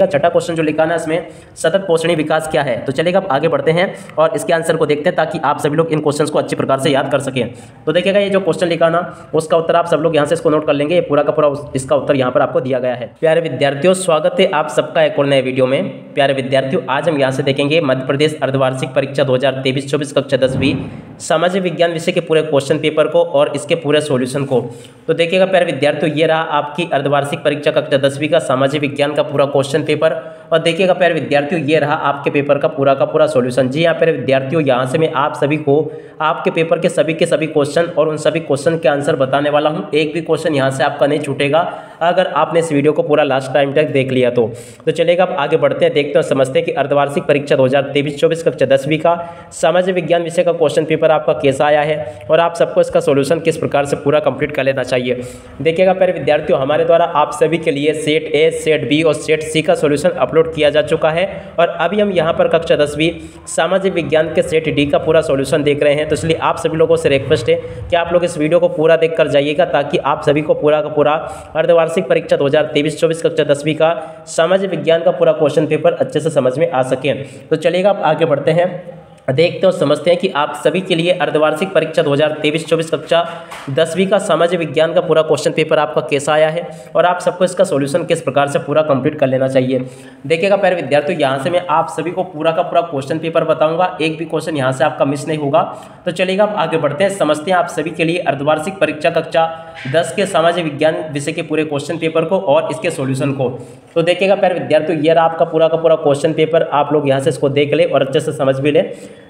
छठा क्वेश्चन जो लिखा ना, इसमें सतत पोषणी विकास क्या है? तो चलेगा आप आगे बढ़ते हैं और इसके आंसर को देखते हैं ताकि आप सभी लोग इन क्वेश्चंस को अच्छी प्रकार से याद कर सकें। तो देखिएगा, ये जो क्वेश्चन लिखा ना, उसका उत्तर आप सब लोग यहाँ से इसको नोट कर लेंगे। ये पूरा का पूरा इसका उत्तर यहाँ पर आपको दिया गया है। प्यारे विद्यार्थियों, स्वागत है आप सबका एक और नए वीडियो में। प्यारे विद्यार्थियों, आज हम यहाँ से देखेंगे मध्य प्रदेश अर्धवार्षिक परीक्षा दो हज़ार कक्षा दसवीं सामाजिक विज्ञान विषय के पूरे क्वेश्चन पेपर को और इसके पूरे सॉल्यूशन को। तो देखिएगा, प्यारे विद्यार्थियों, ये रहा आपकी अर्धवार्षिक परीक्षा कक्षा दसवीं का सामाजिक विज्ञान का पूरा क्वेश्चन पेपर और देखिएगा प्यारे विद्यार्थियों, ये रहा आपके पेपर का पूरा का पूरा सॉल्यूशन जी हाँ प्यारे विद्यार्थियों, यहाँ से मैं आप सभी को आपके पेपर के सभी के सभी क्वेश्चन और उन सभी क्वेश्चन के आंसर बताने वाला हूँ। एक भी क्वेश्चन यहाँ से आपका नहीं छूटेगा। अगर आपने इस वीडियो को पूरा लास्ट टाइम तक देख लिया तो। तो चलेगा आप आगे बढ़ते हैं, देखते हैं समझते हैं कि अर्धवार्षिक परीक्षा दो हज़ार तेईस चौबीस कक्षा दसवीं का सामाजिक विज्ञान विषय का क्वेश्चन पेपर आपका कैसा आया है और आप सबको इसका सोल्यूशन किस प्रकार से पूरा कंप्लीट कर लेना चाहिए। देखिएगा प्यारे विद्यार्थियों, हमारे द्वारा आप सभी के लिए सेट ए सेट बी और सेट सी का सोल्यूशन अपलोड किया जा चुका है और अभी हम यहाँ पर कक्षा दसवीं सामाजिक विज्ञान के सेट डी का पूरा सोल्यूशन देख रहे हैं। तो इसलिए आप सभी लोगों से रिक्वेस्ट है कि आप लोग इस वीडियो को पूरा देख कर जाइएगा ताकि आप सभी को पूरा का पूरा अर्धवार्षिक परीक्षा दो हज़ार तेईस चौबीस कक्षा दसवीं का सामाजिक विज्ञान का पूरा क्वेश्चन पेपर अच्छे से समझ में आ सके। तो चलिएगा आप आगे बढ़ते हैं। देखते और समझते हैं कि आप सभी के लिए अर्धवार्षिक परीक्षा 2023-24 कक्षा दसवीं का सामाजिक विज्ञान का पूरा क्वेश्चन पेपर आपका कैसा आया है और आप सबको इसका सॉल्यूशन किस प्रकार से पूरा कंप्लीट कर लेना चाहिए। देखिएगा, प्यारे विद्यार्थियों, यहाँ से मैं आप सभी को पूरा का पूरा क्वेश्चन पेपर बताऊँगा। एक भी क्वेश्चन यहाँ से आपका मिस नहीं होगा। तो चलिएगा आप आगे बढ़ते हैं। समझते हैं आप सभी के लिए अर्धवार्षिक परीक्षा कक्षा दस के सामाजिक विज्ञान विषय के पूरे क्वेश्चन पेपर को और इसके सोल्यूशन को। तो देखिएगा, प्यारे विद्यार्थियों, ये रहा आपका पूरा का पूरा क्वेश्चन पेपर आप लोग यहाँ से इसको देख ले और अच्छे से समझ भी ले।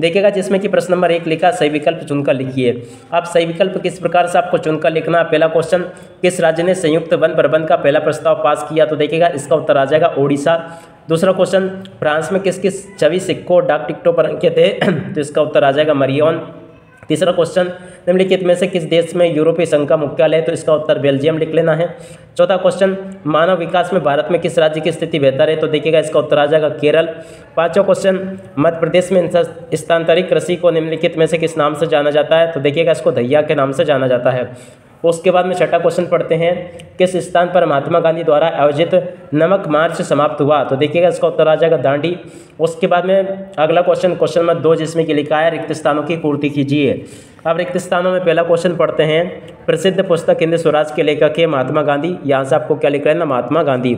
देखिएगा, जिसमें कि प्रश्न नंबर एक लिखा, सही विकल्प चुनकर लिखिए। आप सही विकल्प किस प्रकार से आपको चुनकर लिखना पहला क्वेश्चन किस राज्य ने संयुक्त वन प्रबंध का पहला प्रस्ताव पास किया? तो देखिएगा, इसका उत्तर आ जाएगा ओडिशा। दूसरा क्वेश्चन फ्रांस में किस किस छवि सिक्कों, डाक टिकटों पर अंकित थे तो इसका उत्तर आ जाएगा मरियन। तीसरा क्वेश्चन निम्नलिखित में से किस देश में यूरोपीय संघ का मुख्यालय है? तो इसका उत्तर बेल्जियम लिख लेना है। चौथा क्वेश्चन, मानव विकास में भारत में किस राज्य की स्थिति बेहतर है? तो देखिएगा, इसका उत्तर आ जाएगा केरल। पांचवा क्वेश्चन, मध्य प्रदेश में स्थानांतरित कृषि को निम्नलिखित में से किस नाम से जाना जाता है? तो देखिएगा, इसको धैया के नाम से जाना जाता है। उसके बाद में छठा क्वेश्चन पढ़ते हैं, किस स्थान पर महात्मा गांधी द्वारा आयोजित नमक मार्च समाप्त हुआ? तो देखिएगा, इसका उत्तर आ जाएगा दांडी। उसके बाद में अगला क्वेश्चन क्वेश्चन नंबर दो, जिसमें कि लिखा है, रिक्त स्थानों की पूर्ति कीजिए। अब रिक्त स्थानों में पहला क्वेश्चन पढ़ते हैं, प्रसिद्ध पुस्तक हिंद स्वराज के लेखक है महात्मा गांधी। यहाँ से आपको क्या लिख हैं ना, महात्मा गांधी।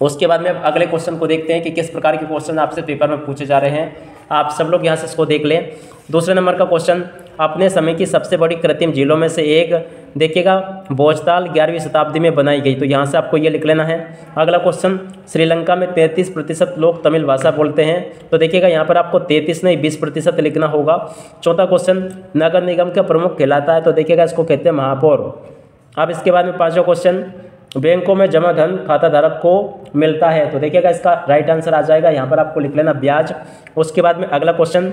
उसके बाद में अगले क्वेश्चन को देखते हैं कि किस प्रकार के क्वेश्चन आपसे पेपर में पूछे जा रहे हैं। आप सब लोग यहाँ से इसको देख लें। दूसरे नंबर का क्वेश्चन अपने समय की सबसे बड़ी कृत्रिम झीलों में से एक देखिएगा, भोजताल ग्यारहवीं शताब्दी में बनाई गई। तो यहाँ से आपको ये लिख लेना है। अगला क्वेश्चन श्रीलंका में तैंतीस प्रतिशत लोग तमिल भाषा बोलते हैं। तो देखिएगा, यहाँ पर आपको तैंतीस नहीं, बीस प्रतिशत लिखना होगा। चौथा क्वेश्चन नगर निगम का प्रमुख कहलाता है। तो देखिएगा, इसको कहते हैं महापौर। अब इसके बाद में पाँचवा क्वेश्चन बैंकों में जमा धन खाता धारक को मिलता है। तो देखिएगा इसका राइट आंसर आ जाएगा। यहाँ पर आपको लिख लेना ब्याज। उसके बाद में अगला क्वेश्चन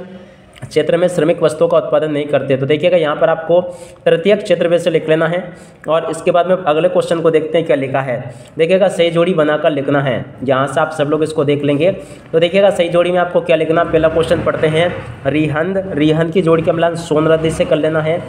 क्षेत्र में श्रमिक वस्तुओं का उत्पादन नहीं करते। तो देखिएगा, यहाँ पर आपको तृतीय क्षेत्र वैसे लिख लेना है। और इसके बाद में अगले क्वेश्चन को देखते हैं क्या लिखा है। देखिएगा, सही जोड़ी बनाकर लिखना है। यहाँ से आप सब लोग इसको देख लेंगे। तो देखिएगा, सही जोड़ी में आपको क्या लिखना पहला क्वेश्चन पढ़ते हैं। रिहंद। रिहंद की जोड़ी का मिलान सोनरदी से कर लेना है।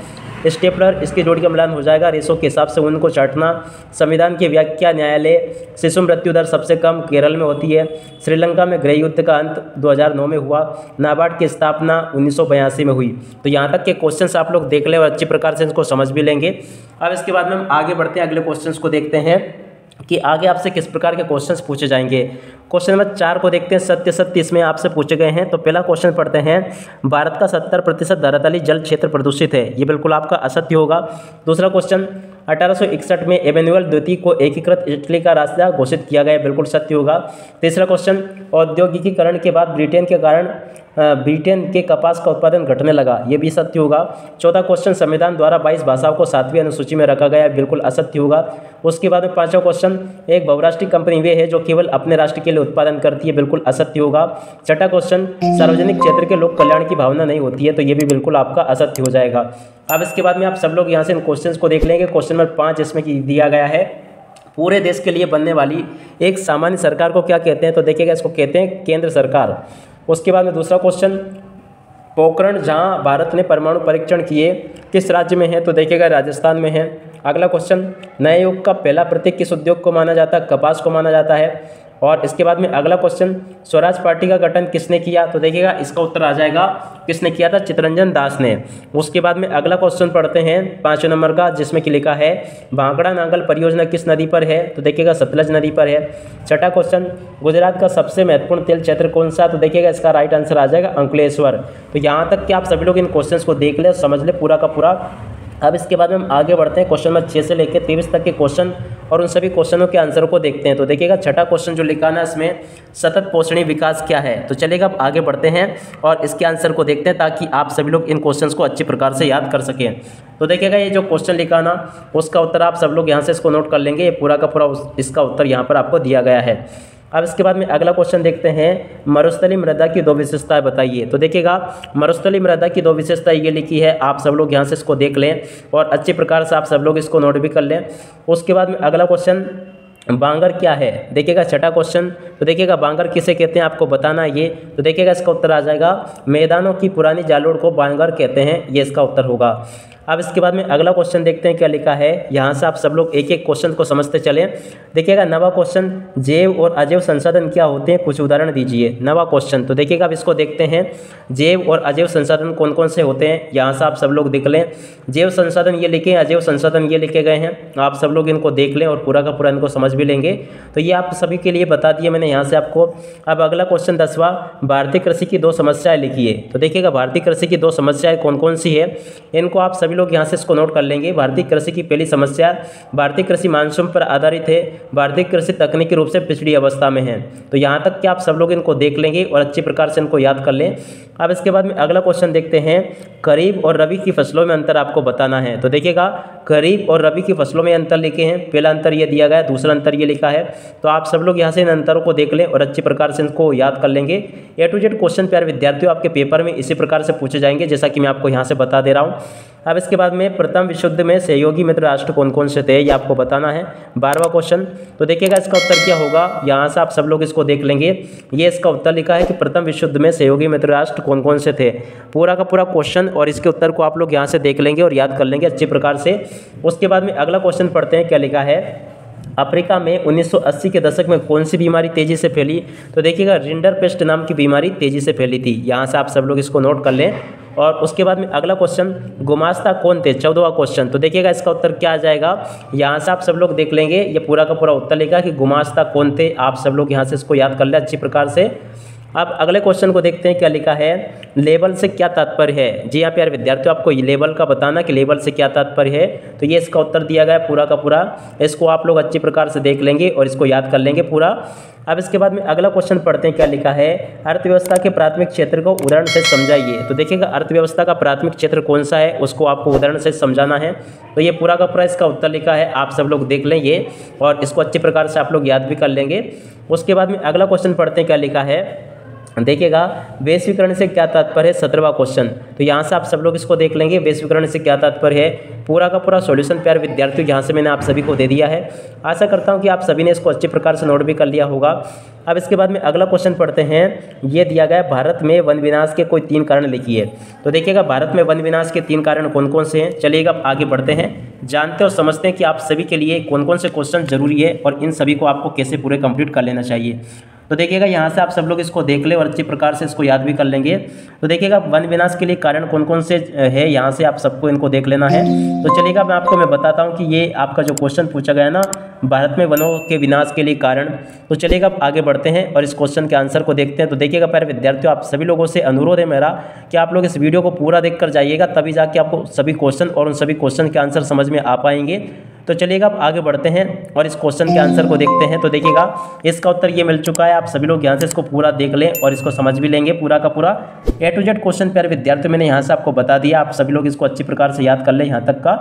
स्टेपलर इसके जोड़ का मिलान हो जाएगा रेसो के हिसाब से उनको चाटना, संविधान की व्याख्या न्यायालय शिशु मृत्यु दर सबसे कम केरल में होती है। श्रीलंका में गृह युद्ध का अंत 2009 में हुआ। नाबार्ड की स्थापना उन्नीस सौ बयासी में हुई। तो यहाँ तक के क्वेश्चन आप लोग देख लें और अच्छी प्रकार से इनको समझ भी लेंगे। अब इसके बाद में हम आगे बढ़ते हैं। अगले क्वेश्चन को देखते हैं। कि आगे आपसे किस प्रकार के क्वेश्चंस पूछे जाएँगे। क्वेश्चन नंबर चार को देखते हैं। सत्य सत्य इसमें आपसे पूछे गए हैं। तो पहला क्वेश्चन पढ़ते हैं। भारत का सत्तर प्रतिशत धरातली जल क्षेत्र प्रदूषित है। ये बिल्कुल आपका असत्य होगा। दूसरा क्वेश्चन अठारह सौ इकसठ में एवेन्युअल द्वितीय को एकीकृत इटली का रास्ता घोषित किया गया। बिल्कुल सत्य होगा। तीसरा क्वेश्चन औद्योगिकीकरण के बाद ब्रिटेन के कारण ब्रिटेन के कपास का उत्पादन घटने लगा। ये भी सत्य होगा। चौथा क्वेश्चन संविधान द्वारा बाईस भाषाओं को सातवीं अनुसूची में रखा गया। बिल्कुल असत्य होगा। उसके बाद में पांचवा क्वेश्चन एक बहुराष्ट्रीय कंपनी वे है जो केवल अपने राष्ट्र के लिए उत्पादन करती है। बिल्कुल असत्य होगा। छठा क्वेश्चन सार्वजनिक क्षेत्र के लोक कल्याण की भावना नहीं होती है तो ये भी बिल्कुल आपका असत्य हो जाएगा। अब इसके बाद में आप सब लोग यहाँ से इन क्वेश्चन को देख लेंगे। क्वेश्चन नंबर पाँच इसमें दिया गया है, पूरे देश के लिए बनने वाली एक सामान्य सरकार को क्या कहते हैं? तो देखिएगा, इसको कहते हैं केंद्र सरकार। उसके बाद में दूसरा क्वेश्चन पोकरण जहाँ भारत ने परमाणु परीक्षण किए, किस राज्य में है? तो देखिएगा, राजस्थान में है। अगला क्वेश्चन नए युग का पहला प्रतीक किस उद्योग को माना जाता है? कपास को माना जाता है। और इसके बाद में अगला क्वेश्चन स्वराज पार्टी का गठन किसने किया? तो देखिएगा, इसका उत्तर आ जाएगा, किसने किया था? चितरंजन दास ने। उसके बाद में अगला क्वेश्चन पढ़ते हैं, पाँचवें नंबर का, जिसमें कि लिखा है, भांगड़ा नांगल परियोजना किस नदी पर है? तो देखिएगा, सतलज नदी पर है। छठा क्वेश्चन गुजरात का सबसे महत्वपूर्ण तेल क्षेत्र कौन सा? तो देखिएगा, इसका राइट आंसर आ जाएगा, अंकलेश्वर। तो यहाँ तक कि आप सभी लोग इन क्वेश्चन को देख ले समझ ले पूरा का पूरा। अब इसके बाद में हम आगे बढ़ते हैं क्वेश्चन नंबर छः से लेकर तेईस तक के क्वेश्चन और उन सभी क्वेश्चनों के आंसरों को देखते हैं। तो देखिएगा, छठा क्वेश्चन जो लिखा ना, इसमें सतत पोषणी विकास क्या है? तो चलेगा अब आगे बढ़ते हैं और इसके आंसर को देखते हैं ताकि आप सभी लोग इन क्वेश्चन को अच्छी प्रकार से याद कर सकें। तो देखिएगा, ये जो क्वेश्चन लिखा ना, उसका उत्तर आप सब लोग यहाँ से इसको नोट कर लेंगे। ये पूरा का पूरा इसका उत्तर यहाँ पर आपको दिया गया है। अब इसके बाद में अगला क्वेश्चन देखते हैं। मरुस्थली मृदा की दो विशेषताएँ बताइए। तो देखिएगा, मरुस्थली मृदा की दो विशेषता ये लिखी है, आप सब लोग यहाँ से इसको देख लें और अच्छे प्रकार से आप सब लोग इसको नोट भी कर लें। उसके बाद में अगला क्वेश्चन बांगर क्या है? देखिएगा, छठा क्वेश्चन तो देखिएगा, बांगर किसे कहते हैं आपको बताना ये। तो देखिएगा, इसका उत्तर आ जाएगा, मैदानों की पुरानी जालोड़ को बांगर कहते हैं, ये इसका उत्तर होगा। अब इसके बाद में अगला क्वेश्चन देखते हैं क्या लिखा है। यहाँ से आप सब लोग एक एक क्वेश्चन को समझते चलें। देखिएगा, नवा क्वेश्चन जैव और अजैव संसाधन क्या होते हैं? कुछ उदाहरण दीजिए। नवा क्वेश्चन तो देखिएगा, अब इसको देखते हैं। जैव और अजैव संसाधन कौन कौन से होते हैं? यहाँ से आप सब लोग देख लें। जैव संसाधन ये लिखे अजैव संसाधन ये लिखे गए हैं। आप सब लोग इनको देख लें और पूरा का पूरा इनको समझ भी लेंगे। तो ये आप सभी के लिए बता दिए मैंने यहाँ से आपको। अब अगला क्वेश्चन दसवा, भारतीय कृषि की दो समस्याएँ लिखिए। तो देखिएगा, भारतीय कृषि की दो समस्याएँ कौन कौन सी है? इनको आप सभी लोग यहाँ से इसको नोट कर लेंगे। भारतीय कृषि की पहली समस्या, भारतीय कृषि मानसून पर आधारित है। भारतीय कृषि तकनीकी रूप से पिछड़ी अवस्था में है। तो यहाँ तक कि आप सब लोग इनको देख लेंगे और अच्छी प्रकार से इनको याद कर लें। अब इसके बाद में अगला क्वेश्चन देखते हैं। खरीफ और रबी की फ़सलों में अंतर आपको बताना है। तो देखिएगा, खरीफ और रबी की फ़सलों में अंतर लिखे हैं। पहला अंतर ये दिया गया, दूसरा अंतर ये लिखा है। तो आप सब लोग यहाँ से इन अंतरों को देख लें और अच्छी प्रकार से इनको याद कर लेंगे। ए टू जेड क्वेश्चन प्यार विद्यार्थियों, आपके पेपर में इसी प्रकार से पूछे जाएँगे, जैसा कि मैं आपको यहाँ से बता दे रहा हूँ। अब इसके बाद में प्रथम विशुद्ध में सहयोगी मित्र राष्ट्र कौन कौन से थे, ये आपको बताना है। बारहवा क्वेश्चन तो देखिएगा, इसका उत्तर क्या होगा? यहाँ से आप सब लोग इसको देख लेंगे। ये इसका उत्तर लिखा है कि प्रथम विशुद्ध में सहयोगी मित्र राष्ट्र कौन कौन से थे? पूरा का पूरा क्वेश्चन और इसके उत्तर को आप लोग यहाँ से देख लेंगे और याद कर लेंगे अच्छी प्रकार से। उसके बाद में अगला क्वेश्चन पढ़ते हैं, क्या लिखा है? अफ्रीका में 1980 के दशक में कौन सी बीमारी तेज़ी से फैली? तो देखिएगा रिंडर पेस्ट नाम की बीमारी तेज़ी से फैली थी। यहाँ से आप सब लोग इसको नोट कर लें। और उसके बाद में अगला क्वेश्चन गुमास्ता कौन थे? चौदहवा क्वेश्चन तो देखिएगा इसका उत्तर क्या आ जाएगा। यहाँ से आप सब लोग देख लेंगे, ये पूरा का पूरा उत्तर लेगा कि गुमास्ता कौन थे? आप सब लोग यहाँ से इसको याद कर लें अच्छी प्रकार से। अब अगले क्वेश्चन को देखते हैं, क्या लिखा है? लेवल से क्या तात्पर्य है? जी यहाँ पे यार विद्यार्थियों, आपको ये लेवल का बताना कि लेवल से क्या तात्पर्य है। तो ये इसका उत्तर दिया गया पूरा का पूरा। इसको आप लोग अच्छी प्रकार से देख लेंगे और इसको याद कर लेंगे पूरा। अब इसके बाद में अगला क्वेश्चन पढ़ते हैं, क्या लिखा है? अर्थव्यवस्था के प्राथमिक क्षेत्र को उदाहरण से समझाइए। तो देखिएगा, अर्थव्यवस्था का प्राथमिक क्षेत्र कौन सा है, उसको आपको उदाहरण से समझाना है। तो ये पूरा का पूरा इसका उत्तर लिखा है, आप सब लोग देख लें ये, और इसको अच्छी प्रकार से आप लोग याद भी कर लेंगे। उसके बाद में अगला क्वेश्चन पढ़ते हैं, क्या लिखा है? देखिएगा, वैश्वीकरण से क्या तात्पर्य है? सत्रहवा क्वेश्चन तो यहाँ से आप सब लोग इसको देख लेंगे, वैश्वीकरण से क्या तात्पर्य है? पूरा का पूरा सॉल्यूशन प्यार विद्यार्थियों, यहाँ से मैंने आप सभी को दे दिया है। आशा करता हूँ कि आप सभी ने इसको अच्छे प्रकार से नोट भी कर लिया होगा। अब इसके बाद में अगला क्वेश्चन पढ़ते हैं। ये दिया गया भारत में वन विनाश के कोई तीन कारण लिखिए। तो देखिएगा, भारत में वन विनाश के तीन कारण कौन कौन से हैं? चलिएगा आगे बढ़ते हैं। जानते और समझते हैं कि आप सभी के लिए कौन कौन से क्वेश्चन ज़रूरी है और इन सभी को आपको कैसे पूरे कंप्लीट कर लेना चाहिए। तो देखिएगा, यहाँ से आप सब लोग इसको देख ले और अच्छी प्रकार से इसको याद भी कर लेंगे। तो देखिएगा, वन विनाश के लिए कारण कौन कौन से है, यहाँ से आप सबको इनको देख लेना है। तो चलिएगा, मैं आपको, मैं बताता हूँ कि ये आपका जो क्वेश्चन पूछा गया ना, भारत में वनों के विनाश के लिए कारण। तो चलिएगा आप आगे बढ़ते हैं और इस क्वेश्चन के आंसर को देखते हैं। तो देखिएगा, प्यारे विद्यार्थियों, आप सभी लोगों से अनुरोध है मेरा कि आप लोग इस वीडियो को पूरा देख कर जाइएगा, तभी जाके आपको सभी क्वेश्चन और उन सभी क्वेश्चन के आंसर समझ में आ पाएँगे। तो चलिएगा आप आगे बढ़ते हैं और इस क्वेश्चन के आंसर को देखते हैं। तो देखिएगा, इसका उत्तर ये मिल चुका है, आप सभी लोग यहाँ से इसको पूरा देख लें और इसको समझ भी लेंगे पूरा का पूरा। ए टू जेड क्वेश्चन प्यार विद्यार्थी मैंने यहाँ से आपको बता दिया, आप सभी लोग इसको अच्छी प्रकार से याद कर लें यहाँ तक का।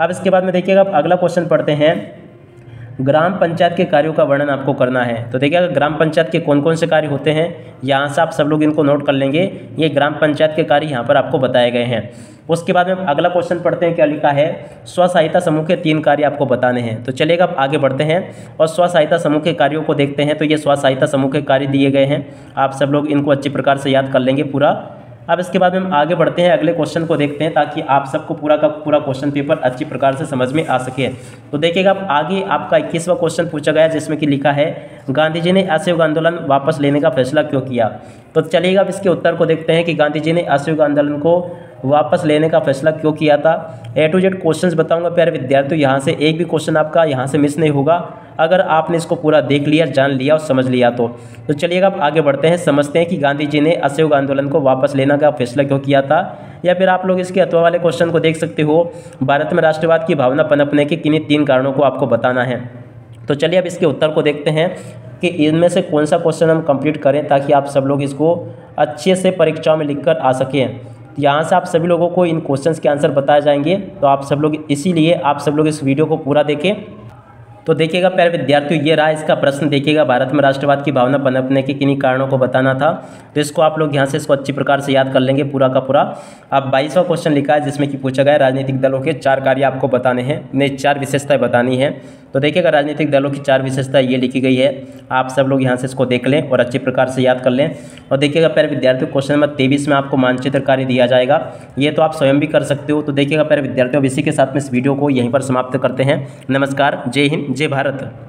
अब इसके बाद में देखिएगा अगला क्वेश्चन पढ़ते हैं। ग्राम पंचायत के कार्यों का वर्णन आपको करना है। तो देखिए, अगर ग्राम पंचायत के कौन कौन से कार्य होते हैं, यहाँ से आप सब लोग इनको नोट कर लेंगे। ये ग्राम पंचायत के कार्य यहाँ पर आपको बताए गए हैं। उसके बाद में अगला क्वेश्चन पढ़ते हैं, क्या लिखा है? स्व सहायता समूह के तीन कार्य आपको बताने हैं। तो चलेगा आप आगे बढ़ते हैं और स्व सहायता समूह के कार्यों को देखते हैं। तो ये स्व सहायता समूह के कार्य दिए गए हैं। आप सब लोग इनको अच्छी प्रकार से याद कर लेंगे पूरा। अब इसके बाद हम आगे बढ़ते हैं, अगले क्वेश्चन को देखते हैं ताकि आप सबको पूरा का पूरा क्वेश्चन पेपर अच्छी प्रकार से समझ में आ सके। तो देखिएगा आप आगे आपका इक्कीसवां क्वेश्चन पूछा गया जिसमें कि लिखा है, गांधी जी ने असहयोग आंदोलन वापस लेने का फैसला क्यों किया? तो चलिएगा, अब इसके उत्तर को देखते हैं कि गांधी जी ने असहयोग आंदोलन को वापस लेने का फैसला क्यों किया था। ए टू जेड क्वेश्चंस बताऊँगा, प्यारे विद्यार्थियों, यहाँ से एक भी क्वेश्चन आपका यहाँ से मिस नहीं होगा। अगर आपने इसको पूरा देख लिया, जान लिया और समझ लिया तो। तो चलिएगा आप आगे बढ़ते हैं, समझते हैं कि गांधी जी ने असहयोग आंदोलन को वापस लेने का फैसला क्यों किया था। या फिर आप लोग इसके अथवा वाले क्वेश्चन को देख सकते हो, भारत में राष्ट्रवाद की भावना पनपने के किन्हीं तीन कारणों को आपको बताना है। तो चलिए अब इसके उत्तर को देखते हैं कि इनमें से कौन सा क्वेश्चन हम कंप्लीट करें ताकि आप सब लोग इसको अच्छे से परीक्षाओं में लिख आ सकें। यहाँ से आप सभी लोगों को इन क्वेश्चंस के आंसर बताए जाएँगे तो आप सब लोग इसीलिए आप सब लोग इस वीडियो को पूरा देखें। तो देखिएगा, प्यारे विद्यार्थियों, ये रहा इसका प्रश्न। देखिएगा, भारत में राष्ट्रवाद की भावना पनपने के किन्हीं कारणों को बताना था। तो इसको आप लोग यहाँ से इसको अच्छी प्रकार से याद कर लेंगे पूरा का पूरा। आप बाईसवा क्वेश्चन लिखा है, जिसमें कि पूछा गया राजनीतिक दलों के चार कार्य आपको बताने हैं। नहीं चार विशेषताएँ बतानी है। तो देखिएगा राजनीतिक दलों की चार विशेषता ये लिखी गई है, आप सब लोग यहाँ से इसको देख लें और अच्छी प्रकार से याद कर लें। और देखिएगा पहले विद्यार्थियों क्वेश्चन नंबर तेईस में आपको मानचित्र कार्य दिया जाएगा, ये तो आप स्वयं भी कर सकते हो। तो देखिएगा पहले विद्यार्थियों इसी के साथ में इस वीडियो को यहीं पर समाप्त करते हैं। नमस्कार, जय हिंद, जय भारत।